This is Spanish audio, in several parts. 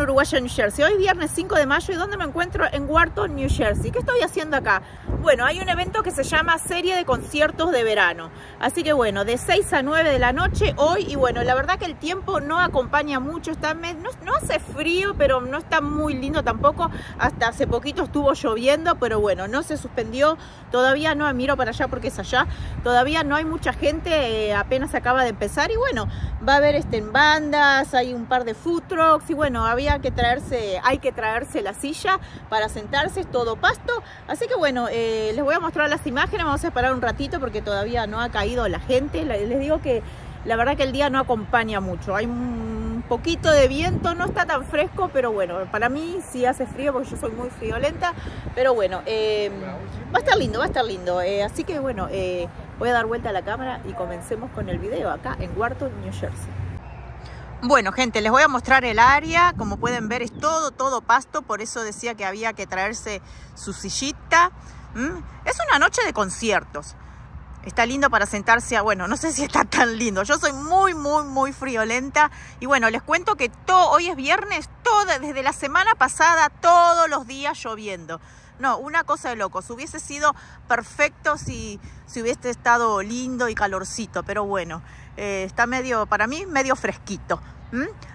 de Tele 1 Uruguaya, New Jersey. Hoy es viernes 5 de mayo y ¿dónde me encuentro? En Wharton, New Jersey. ¿Qué estoy haciendo acá? Bueno, hay un evento que se llama Serie de Conciertos de Verano. Así que bueno, de 6 a 9 de la noche hoy. Y bueno, la verdad que el tiempo no acompaña mucho. Está, no, no hace frío, pero no está muy lindo tampoco. Hasta hace poquito estuvo lloviendo, pero bueno, no se suspendió. Todavía no, miro para allá porque es allá. Todavía no hay mucha gente, eh, apenas acaba de empezar. Y bueno, va a haber este, en bandas, hay un par de food trucks y bueno, había que traerse, hay que traerse la silla para sentarse, es todo pasto. Así que bueno, eh, les voy a mostrar las imágenes, vamos a esperar un ratito porque todavía no ha caído la gente. Les digo que la verdad que el día no acompaña mucho, hay un poquito de viento, no está tan fresco, pero bueno, para mí sí hace frío porque yo soy muy friolenta, pero bueno, eh, va a estar lindo, va a estar lindo. Eh, así que bueno, voy a dar vuelta a la cámara y comencemos con el video acá en Wharton, New Jersey. Bueno, gente, les voy a mostrar el área. Como pueden ver, es todo, todo pasto. Por eso decía que había que traerse su sillita. Es una noche de conciertos. Está lindo para sentarse a... Bueno, no sé si está tan lindo. Yo soy muy, muy, muy friolenta. Y bueno, les cuento que todo, hoy es viernes, todo, desde la semana pasada, todos los días lloviendo. No, una cosa de locos. Hubiese sido perfecto si, si hubiese estado lindo y calorcito. Pero bueno, eh, está medio, para mí, medio fresquito.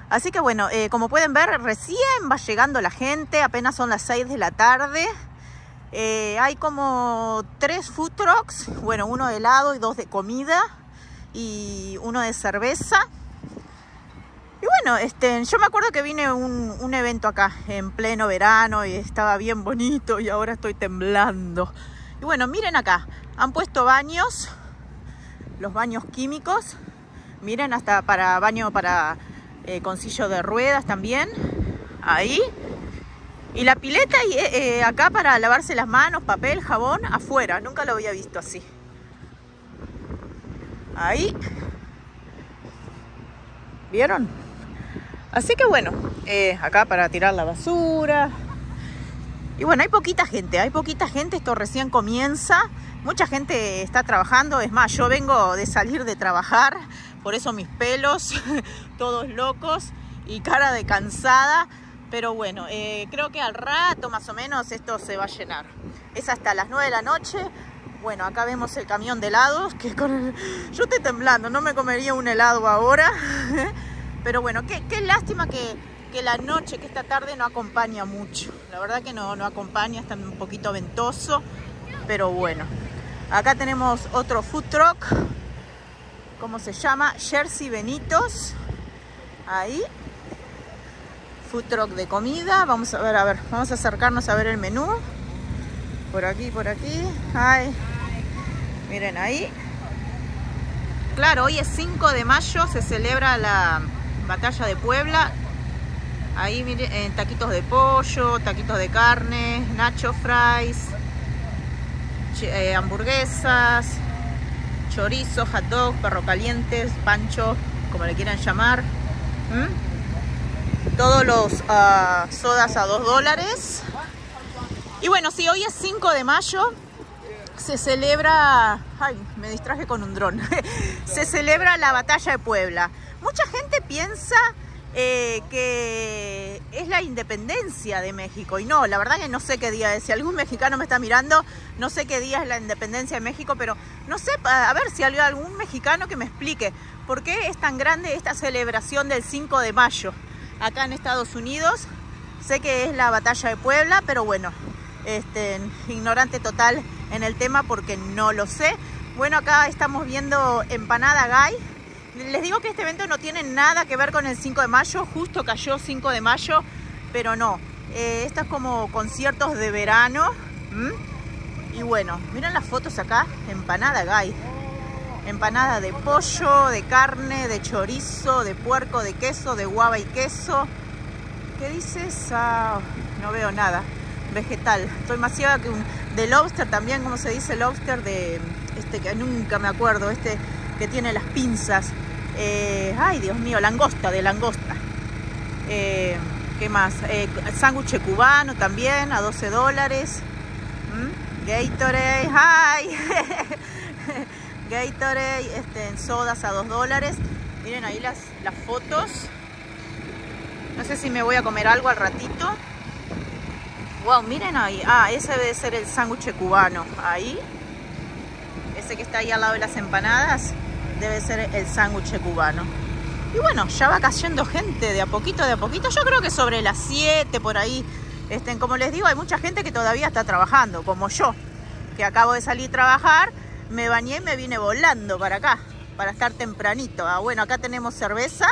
Así que bueno, eh, como pueden ver, recién va llegando la gente, apenas son las 6 de la tarde. Eh, hay como tres food trucks, bueno, uno de helado y dos de comida y uno de cerveza. Y bueno, este, yo me acuerdo que vine un, un, evento acá en pleno verano y estaba bien bonito y ahora estoy temblando. Y bueno, miren acá, han puesto baños, los baños químicos. Miren, hasta para baño para eh, de ruedas también. Ahí. Y la pileta eh, eh, acá para lavarse las manos, papel, jabón, afuera. Nunca lo había visto así. Ahí. ¿Vieron? Así que bueno, acá para tirar la basura. Y bueno, hay poquita gente, hay poquita gente, esto recién comienza. Mucha gente está trabajando, es más, yo vengo de salir de trabajar, por eso mis pelos, todos locos y cara de cansada. Pero bueno, eh, creo que al rato más o menos esto se va a llenar. Es hasta las 9 de la noche. Bueno, acá vemos el camión de helados, que yo estoy temblando, no me comería un helado ahora. Pero bueno, qué, lástima que, que, la noche, que esta tarde no acompaña mucho. La verdad que no, no acompaña, está un poquito ventoso. Pero bueno, acá tenemos otro food truck ¿cómo se llama? Jersey Benitos. Ahí. Food de comida. Vamos a ver, a ver, vamos a acercarnos a ver el menú. Por aquí, por aquí. Ay. Miren ahí. Claro, hoy es 5 de mayo, se celebra la batalla de Puebla. Ahí miren, eh, taquitos de pollo, taquitos de carne, nacho fries, eh, hamburguesas, chorizo, hot dog, perro calientes, pancho, como le quieran llamar. Todos los ah, sodas a 2 dólares. Y bueno, si hoy es 5 de mayo, se celebra... Ay, me distraje con un dron. se celebra la batalla de Puebla. Mucha gente piensa eh, que es la independencia de México. Y no, la verdad que no sé qué día es. Si algún mexicano me está mirando, no sé qué día es la independencia de México, pero no sé, a ver si hay algún mexicano que me explique por qué es tan grande esta celebración del 5 de mayo acá en Estados Unidos. Sé que es la batalla de Puebla, pero bueno, este, ignorante total en el tema porque no lo sé. Bueno, acá estamos viendo Empanada Guy les digo que este evento no tiene nada que ver con el 5 de mayo, justo cayó 5 de mayo, pero no. Eh, esto es como conciertos de verano. Y bueno, miren las fotos acá, empanada gay. Empanada de pollo, de carne, de chorizo, de puerco, de queso, de guava y queso. ¿Qué dices? Ah, no veo nada. Vegetal. Estoy más que un... De lobster también, ¿cómo se dice? Lobster de... Este que nunca me acuerdo. Este que tiene las pinzas. Eh, ay, Dios mío, langosta, de langosta. Eh, ¿Qué más? Eh, sándwich cubano también a 12 dólares. ¿Mm? Gatorade, ¡ay! Gatorade, este, en sodas a 2 dólares. Miren ahí las, las fotos. No sé si me voy a comer algo al ratito. Wow, miren ahí. Ah, ese debe ser el sándwich cubano. Ahí. Ese que está ahí al lado de las empanadas debe ser el sándwich cubano. Y bueno, ya va cayendo gente de a poquito, de a poquito. Yo creo que sobre las 7 por ahí. Este, como les digo, hay mucha gente que todavía está trabajando, como yo, que acabo de salir a trabajar, me bañé y me vine volando para acá, para estar tempranito. Ah, bueno, acá tenemos cerveza,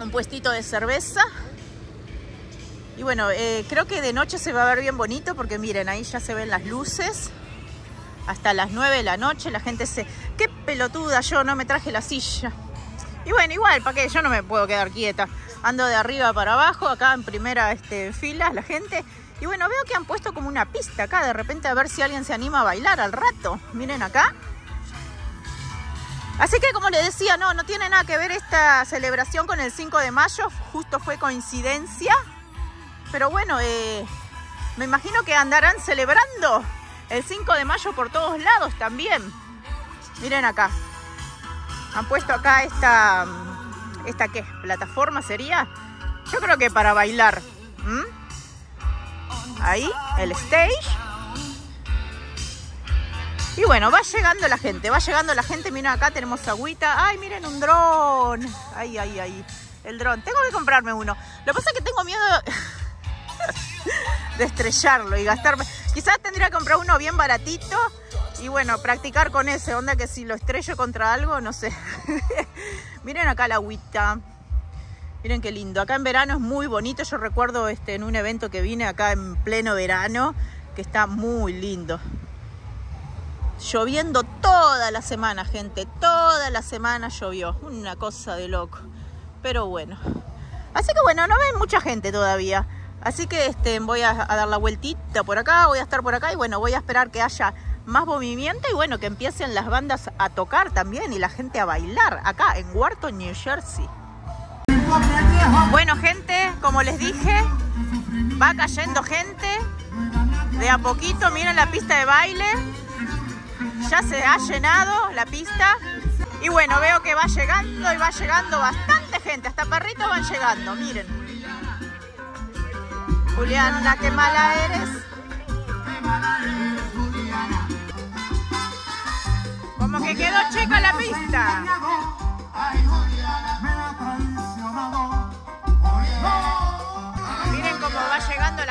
un puestito de cerveza. Y bueno, eh, creo que de noche se va a ver bien bonito porque miren, ahí ya se ven las luces. Hasta las 9 de la noche la gente se... ¡Qué pelotuda yo! No me traje la silla. Y bueno, igual, ¿para qué? Yo no me puedo quedar quieta. Ando de arriba para abajo, acá en primera este, fila la gente. Y bueno, veo que han puesto como una pista acá, de repente a ver si alguien se anima a bailar al rato. Miren acá. Así que como les decía, no, no tiene nada que ver esta celebración con el 5 de mayo, justo fue coincidencia. Pero bueno, eh, me imagino que andarán celebrando el 5 de mayo por todos lados también. Miren acá. Han puesto acá esta... ¿Esta qué? ¿Plataforma sería? Yo creo que para bailar. Ahí, el stage. Y bueno, va llegando la gente, va llegando la gente. Miren acá, tenemos agüita. ¡Ay, miren un dron! ¡Ay, ay, ay! El dron. Tengo que comprarme uno. Lo que pasa es que tengo miedo de estrellarlo y gastarme. Quizás tendría que comprar uno bien baratito y bueno, practicar con ese. Onda que si lo estrello contra algo, no sé. Miren acá la agüita. Miren qué lindo. Acá en verano es muy bonito. Yo recuerdo este, en un evento que vine acá en pleno verano, que está muy lindo. Lloviendo toda la semana, gente. Toda la semana llovió. Una cosa de loco. Pero bueno. Así que bueno, no ven mucha gente todavía. Así que este, voy a, dar la vueltita por acá, voy a estar por acá y bueno, voy a esperar que haya más movimiento y bueno, que empiecen las bandas a tocar también y la gente a bailar acá en Wharton, New Jersey. Bueno gente, como les dije, va cayendo gente de a poquito, miren la pista de baile, ya se ha llenado la pista y bueno, veo que va llegando y va llegando bastante gente, hasta perritos van llegando, miren. Juliana, qué mala eres. Como que quedó chica la pista.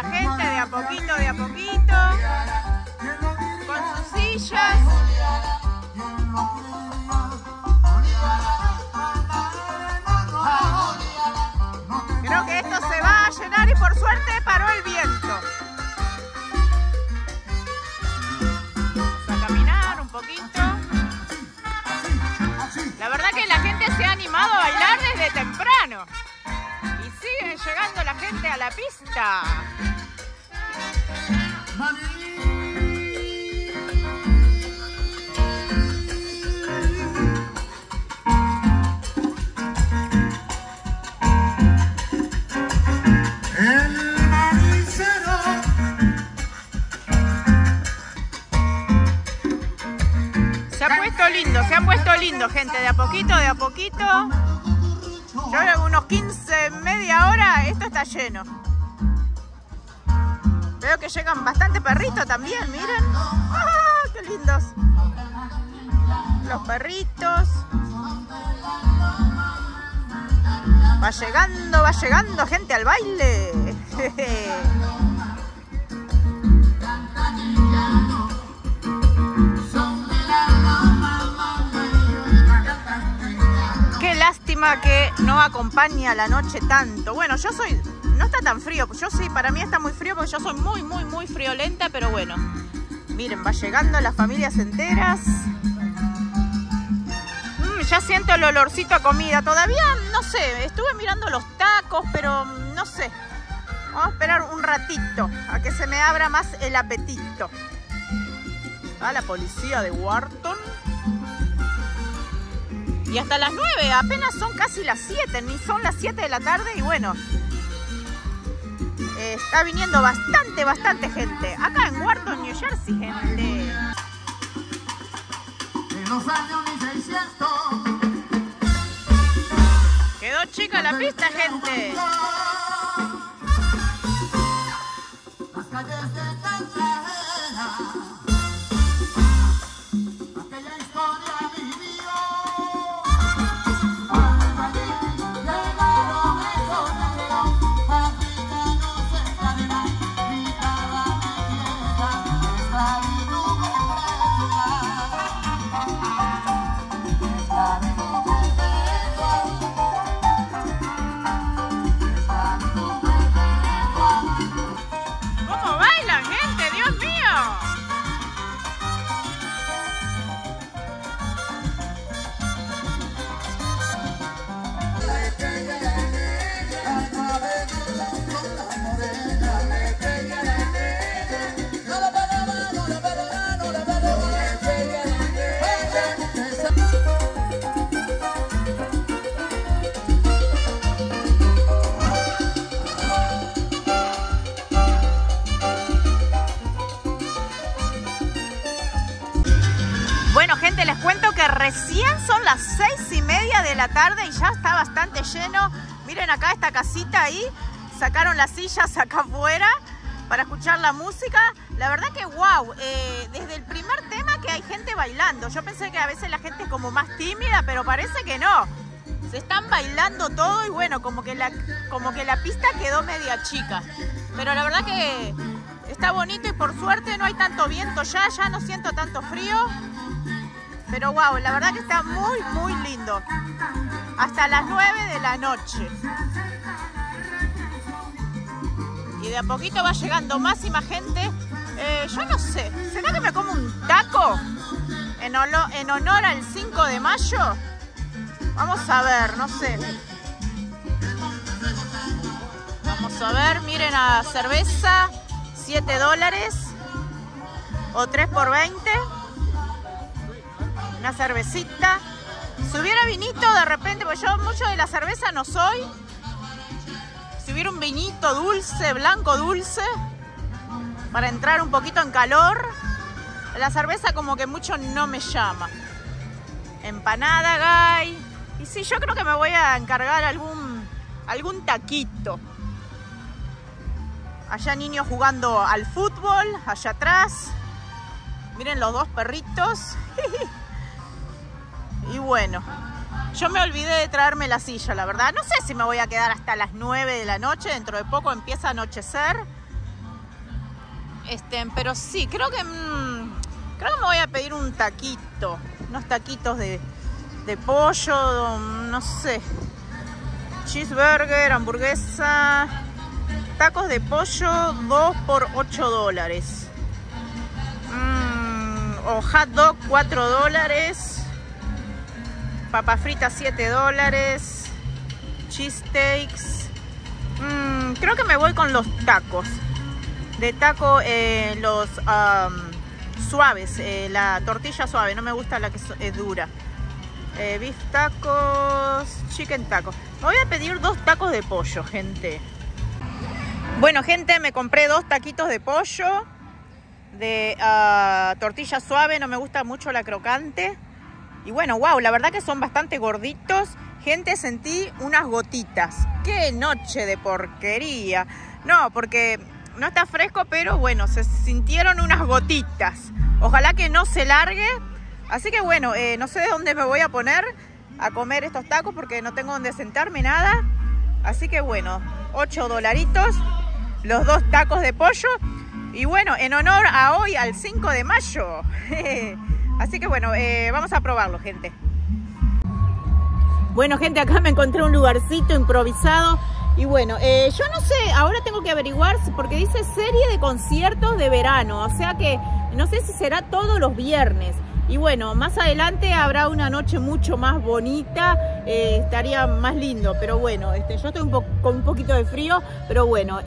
La gente de a poquito, de a poquito. Con sus sillas. Creo que esto se va a llenar y por suerte paró el viento. Llegando la gente a la pista. lindo, se han puesto lindo, gente, de a poquito, de a poquito. Yo unos 15, media hora, esto está lleno. Veo que llegan bastante perritos también, miren. ¡Ah, qué lindos! Los perritos. Va llegando, va llegando gente al baile. que no acompaña la noche tanto. Bueno, yo soy... No está tan frío. Yo sí, para mí está muy frío porque yo soy muy, muy, muy friolenta. Pero bueno, miren, va llegando las familias enteras. Mm, ya siento el olorcito a comida. Todavía, no sé, estuve mirando los tacos, pero no sé. Vamos a esperar un ratito a que se me abra más el apetito. A la policía de Wharton. Y hasta las 9, apenas son casi las 7, ni son las 7 de la tarde y bueno, eh, está viniendo bastante, bastante gente. Acá en Wharton, New Jersey, gente. En los años 1600. Quedó chica la pista, gente. les recién son las seis y media de la tarde y ya está bastante lleno. Miren acá esta casita ahí, sacaron las sillas acá afuera para escuchar la música. La verdad que wow, eh, desde el primer tema que hay gente bailando. Yo pensé que a veces la gente es como más tímida, pero parece que no. Se están bailando todo y bueno, como que la, como que la pista quedó media chica. Pero la verdad que está bonito y por suerte no hay tanto viento ya, ya no siento tanto frío. Pero wow, la verdad que está muy, muy lindo. Hasta las 9 de la noche. Y de a poquito va llegando más y más gente. Eh, yo no sé, ¿será que me como un taco en, en honor al 5 de mayo? Vamos a ver, no sé. Vamos a ver, miren a cerveza, 7 dólares o 3 por 20 una cervecita. Si hubiera vinito de repente, pues yo mucho de la cerveza no soy. Si hubiera un vinito dulce, blanco dulce, para entrar un poquito en calor, la cerveza como que mucho no me llama. Empanada, gay. Y sí, yo creo que me voy a encargar algún, algún taquito. Allá niños jugando al fútbol, allá atrás. Miren los dos perritos. Y bueno, yo me olvidé de traerme la silla, la verdad. No sé si me voy a quedar hasta las 9 de la noche. Dentro de poco empieza a anochecer. Este, pero sí, creo que, mm, creo que me voy a pedir un taquito. Unos taquitos de, de pollo, no sé. Cheeseburger, hamburguesa. Tacos de pollo, 2 por 8 dólares. Mm, o hot dog, 4 dólares Papas fritas 7 dólares. Cheesesteaks. Mm, creo que me voy con los tacos. De taco, eh, los suaves. Eh, la tortilla suave. No me gusta la que es dura. Eh, beef tacos, chicken tacos. Me voy a pedir dos tacos de pollo, gente. Bueno, gente, me compré dos taquitos de pollo. De ah, tortilla suave. No me gusta mucho la crocante. Y bueno, wow, la verdad que son bastante gorditos. Gente, sentí unas gotitas. ¡Qué noche de porquería! No, porque no está fresco, pero bueno, se sintieron unas gotitas. Ojalá que no se largue. Así que bueno, eh, no sé de dónde me voy a poner a comer estos tacos porque no tengo donde sentarme nada. Así que bueno, 8 dolaritos, los dos tacos de pollo. Y bueno, en honor a hoy, al 5 de mayo. Así que bueno, eh, vamos a probarlo, gente. Bueno, gente, acá me encontré un lugarcito improvisado. Y bueno, eh, yo no sé, ahora tengo que averiguar porque dice serie de conciertos de verano. O sea que no sé si será todos los viernes. Y bueno, más adelante habrá una noche mucho más bonita, eh, estaría más lindo, pero bueno, este, yo estoy con un poquito de frío, pero bueno,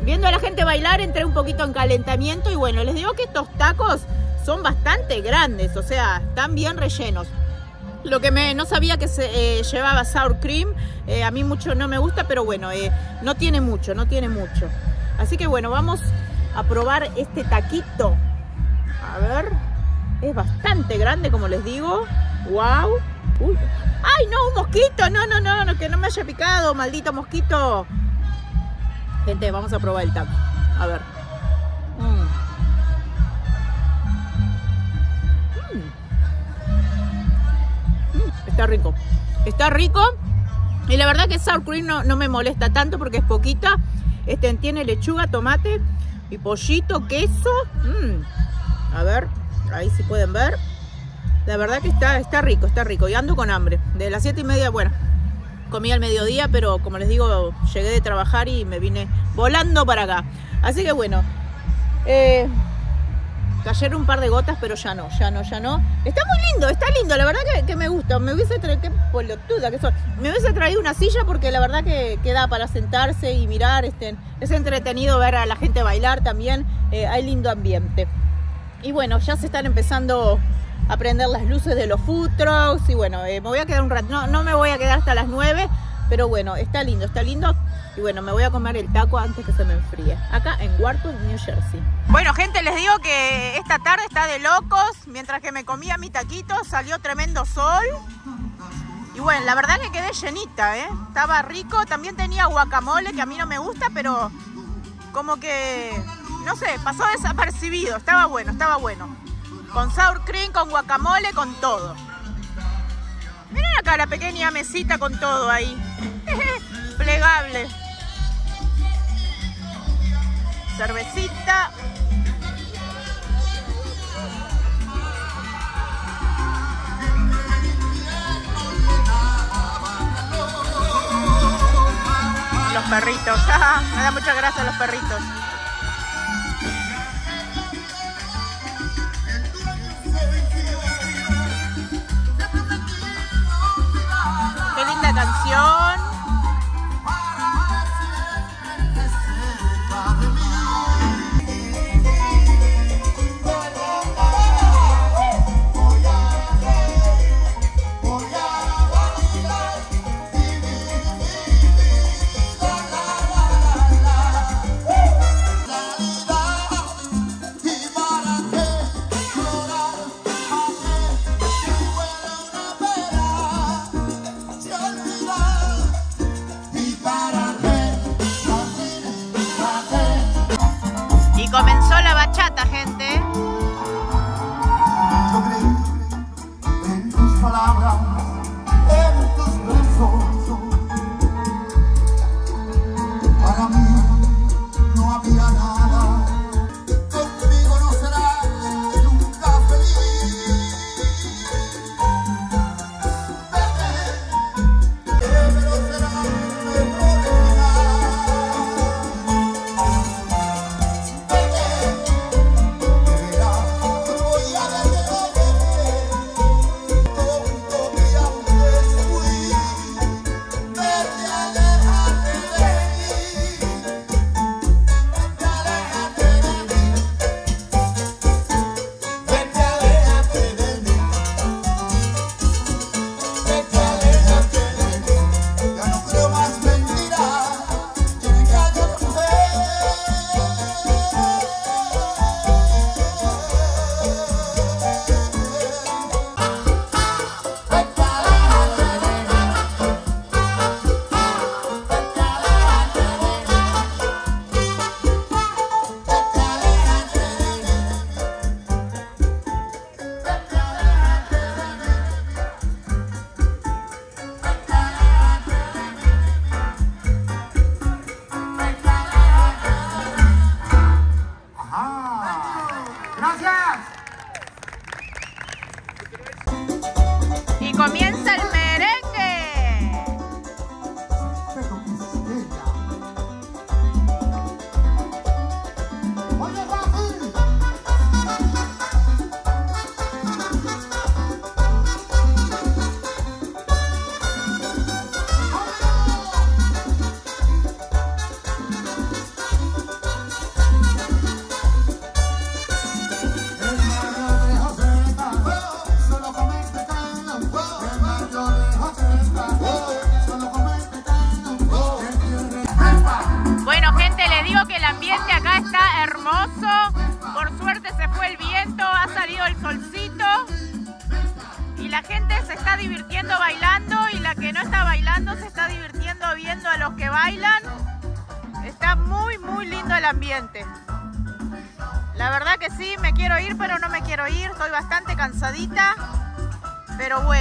viendo a la gente bailar entré un poquito en calentamiento y bueno, les digo que estos tacos son bastante grandes, o sea, están bien rellenos. Lo que me, no sabía que se eh, llevaba sour cream, eh, a mí mucho no me gusta, pero bueno, eh, no tiene mucho, no tiene mucho. Así que bueno, vamos a probar este taquito. A ver, es bastante grande como les digo. Wow. Uy. ¡Ay, no! ¡Un mosquito! No, no, no, no, que no me haya picado, maldito mosquito. Gente, vamos a probar el taco. A ver. Está rico. Está rico. Y la verdad que sour cream no, no me molesta tanto porque es poquita. Este tiene lechuga, tomate y pollito, queso. Mm. A ver, ahí si pueden ver. La verdad que está, está rico, está rico. Y ando con hambre. De las 7 y media, bueno, comí al mediodía, pero como les digo, llegué de trabajar y me vine volando para acá. Así que bueno, eh, cayeron un par de gotas, pero ya no, ya no, ya no. Está muy lindo, está lindo, la verdad que, me gusta. Me hubiese traído, qué polotuda que. Me hubiese traído una silla porque la verdad que queda para sentarse y mirar. Este, es entretenido ver a la gente bailar también. Eh, hay lindo ambiente. Y bueno, ya se están empezando a prender las luces de los food trucks. Y bueno, eh, me voy a quedar un rato. No, no me voy a quedar hasta las 9. Pero bueno, está lindo, está lindo. Y bueno, me voy a comer el taco antes que se me enfríe. Acá en Wharton, New Jersey. Bueno, gente, les digo que esta tarde está de locos. Mientras que me comía mi taquito, salió tremendo sol. Y bueno, la verdad que quedé llenita, ¿eh? Estaba rico. También tenía guacamole, que a mí no me gusta, pero como que, no sé, pasó desapercibido. Estaba bueno, estaba bueno. Con sour cream, con guacamole, con todo. Miren acá la pequeña mesita con todo ahí. Plegable. Cervecita. Los perritos. Me da mucha gracia los perritos. avión.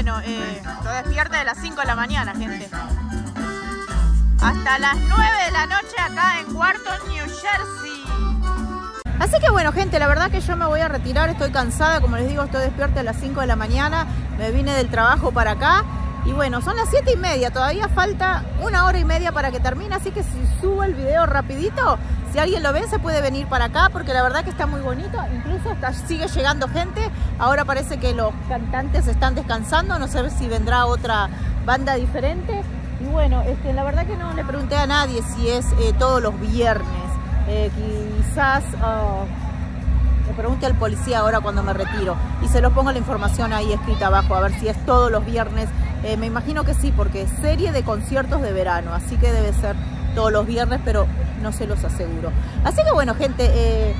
Bueno, eh, estoy despierta de las 5 de la mañana, gente. Hasta las 9 de la noche acá en Wharton, New Jersey. Así que bueno, gente, la verdad que yo me voy a retirar. Estoy cansada, como les digo, estoy despierta a las 5 de la mañana. Me vine del trabajo para acá. Y bueno, son las 7 y media, todavía falta una hora y media para que termine, así que si subo el video rapidito, si alguien lo ve se puede venir para acá porque la verdad que está muy bonito, incluso está, sigue llegando gente, ahora parece que los cantantes están descansando, no sé si vendrá otra banda diferente. Y bueno, este, la verdad que no le pregunté a nadie si es eh, todos los viernes, eh, quizás... le pregunte al policía ahora cuando me retiro y se los pongo la información ahí escrita abajo a ver si es todos los viernes. Eh, me imagino que sí, porque es serie de conciertos de verano, así que debe ser todos los viernes, pero no se los aseguro. Así que bueno, gente, eh,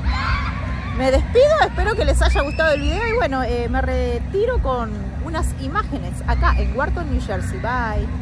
me despido, espero que les haya gustado el video y bueno, eh, me retiro con unas imágenes acá en Wharton, New Jersey. Bye.